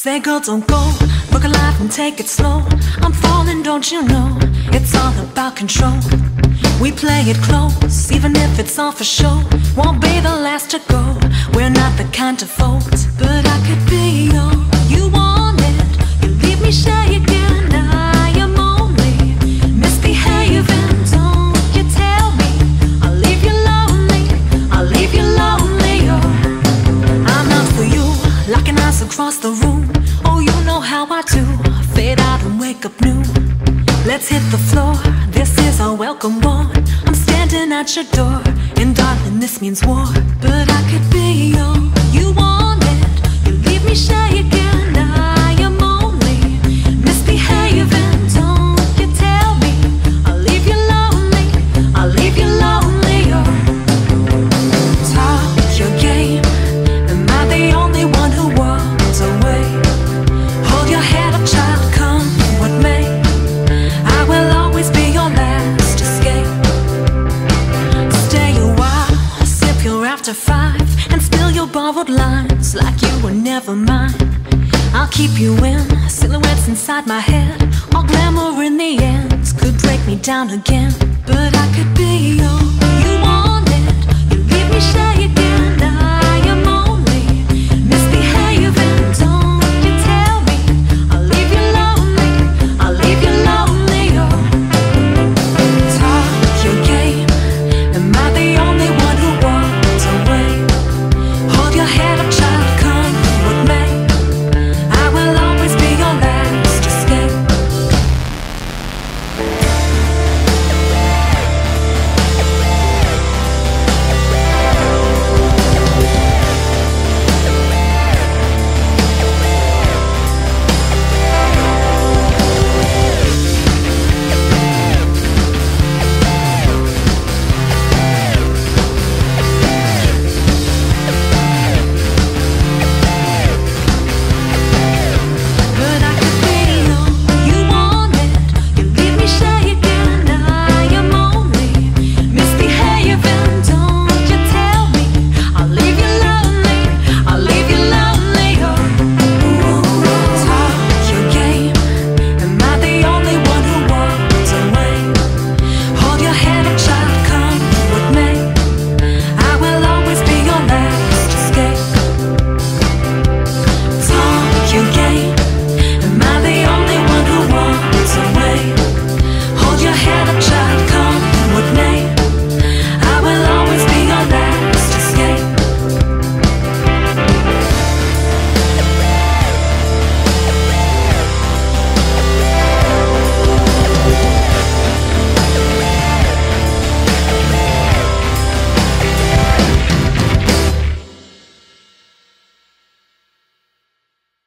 Say, girl, don't go. Look alive and take it slow. I'm falling, don't you know? It's all about control. We play it close, even if it's all for show. Won't be the last to go. We're not the kind to fold, but I could be all across the room. Oh, you know how I do. Fade out and wake up new. Let's hit the floor. This is our welcome one. I'm standing at your door, and darling, this means war. But I could after five, and spill your borrowed lines like you were never mine. I'll keep you in silhouettes inside my head. All glamour in the ends could break me down again, but I could be your